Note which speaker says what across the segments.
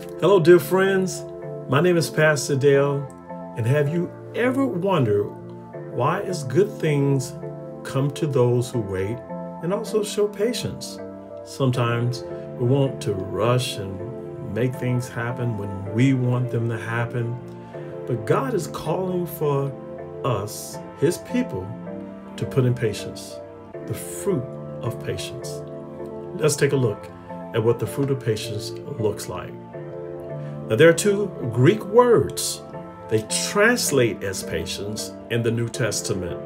Speaker 1: Hello, dear friends. My name is Pastor Dale, and have you ever wondered why is good things come to those who wait and also show patience? Sometimes we want to rush and make things happen when we want them to happen, but God is calling for us, His people, to put in patience, the fruit of patience. Let's take a look at what the fruit of patience looks like. Now, there are two Greek words. They translate as patience in the New Testament.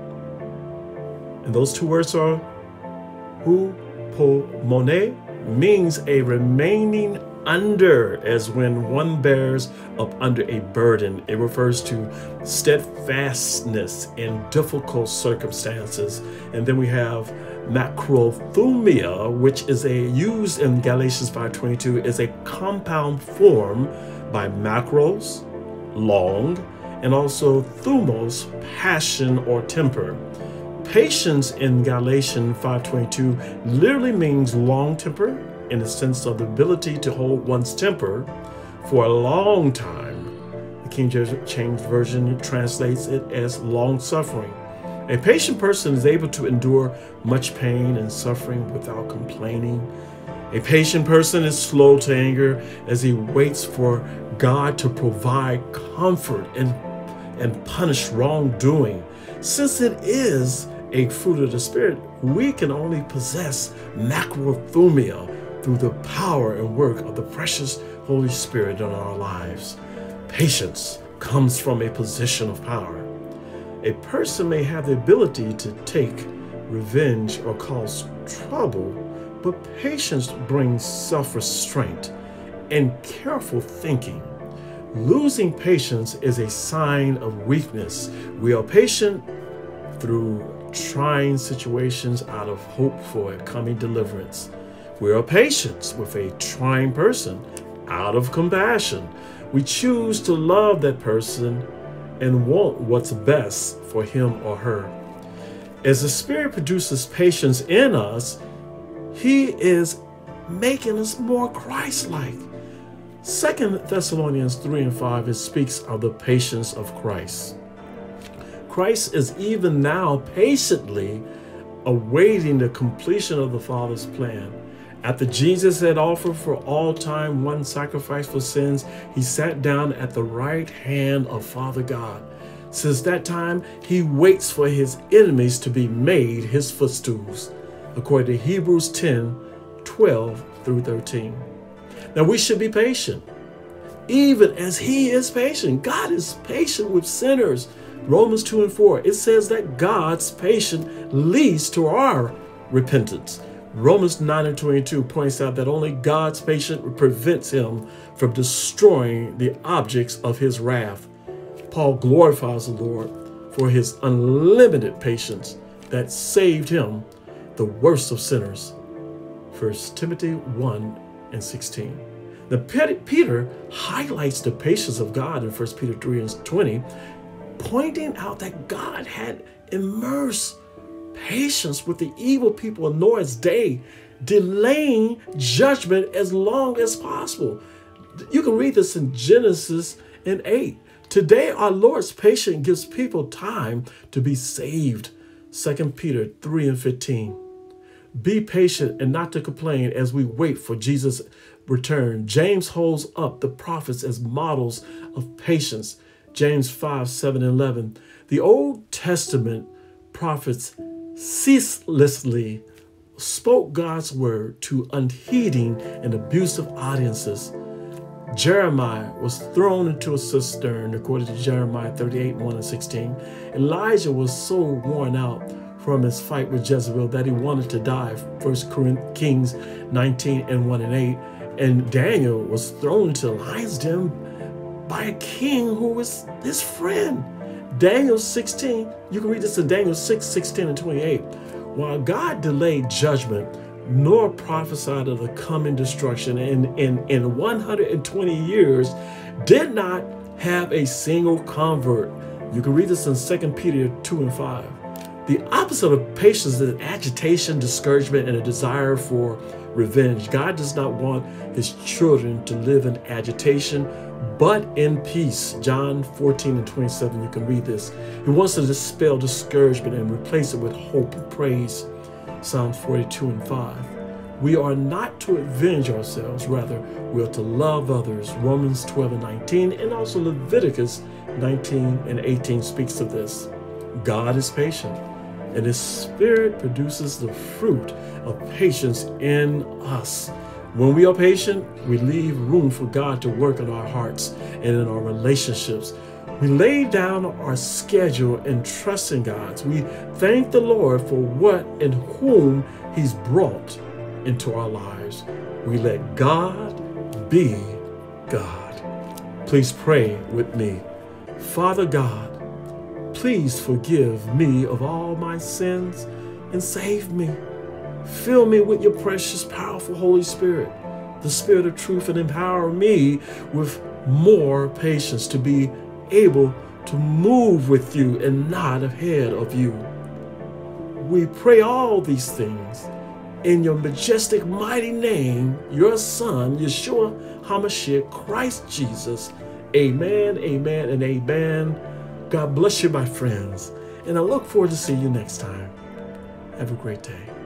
Speaker 1: And those two words are hupomone means a remaining under, as when one bears up under a burden. It refers to steadfastness in difficult circumstances. And then we have macrothumia, which is a used in Galatians 5:22, is a compound form by macros, long, and also thumos, passion or temper. Patience in Galatians 5:22 literally means long temper in the sense of the ability to hold one's temper for a long time. The King James Version translates it as long suffering. A patient person is able to endure much pain and suffering without complaining a patient person is slow to anger as he waits for God to provide comfort and, and punish wrongdoing. Since it is a fruit of the Spirit, we can only possess macrothumia through the power and work of the precious Holy Spirit in our lives. Patience comes from a position of power. A person may have the ability to take revenge or cause trouble but patience brings self restraint and careful thinking. Losing patience is a sign of weakness. We are patient through trying situations out of hope for a coming deliverance. We are patient with a trying person out of compassion. We choose to love that person and want what's best for him or her. As the Spirit produces patience in us, he is making us more Christ-like. Second Thessalonians 3 and 5, it speaks of the patience of Christ. Christ is even now patiently awaiting the completion of the Father's plan. After Jesus had offered for all time one sacrifice for sins, he sat down at the right hand of Father God. Since that time, he waits for his enemies to be made his footstools according to Hebrews 10 12 through 13. Now we should be patient, even as He is patient. God is patient with sinners. Romans 2 and 4, it says that God's patience leads to our repentance. Romans 9 and 22 points out that only God's patience prevents him from destroying the objects of his wrath. Paul glorifies the Lord for his unlimited patience that saved him the worst of sinners. 1 Timothy 1 and 16. Now, Peter highlights the patience of God in 1 Peter 3 and 20, pointing out that God had immersed patience with the evil people in Noah's day, delaying judgment as long as possible. You can read this in Genesis and 8. Today, our Lord's patience gives people time to be saved. 2 Peter 3 and 15. Be patient and not to complain as we wait for Jesus' return. James holds up the prophets as models of patience. James 5 7 and 11. The Old Testament prophets ceaselessly spoke God's word to unheeding and abusive audiences. Jeremiah was thrown into a cistern, according to Jeremiah 38 1 and 16. Elijah was so worn out from his fight with Jezebel that he wanted to die. First Kings 19 and 1 and 8. And Daniel was thrown into the lion's den by a king who was his friend. Daniel 16, you can read this in Daniel 6, 16 and 28. While God delayed judgment, Noah prophesied of the coming destruction in, in, in 120 years, did not have a single convert. You can read this in 2 Peter 2 and 5. The opposite of patience is agitation, discouragement, and a desire for revenge. God does not want his children to live in agitation, but in peace. John 14 and 27, you can read this. He wants to dispel discouragement and replace it with hope and praise. Psalms 42 and 5. We are not to avenge ourselves, rather, we are to love others. Romans 12 and 19, and also Leviticus 19 and 18 speaks of this. God is patient, and His Spirit produces the fruit of patience in us. When we are patient, we leave room for God to work in our hearts and in our relationships. We lay down our schedule and trust in God. We thank the Lord for what and whom He's brought into our lives. We let God be God. Please pray with me. Father God, please forgive me of all my sins and save me. Fill me with your precious, powerful Holy Spirit, the Spirit of truth, and empower me with more patience to be able to move with you and not ahead of you. We pray all these things in your majestic, mighty name, your Son, Yeshua HaMashiach, Christ Jesus. Amen, amen, and amen. God bless you, my friends. And I look forward to seeing you next time. Have a great day.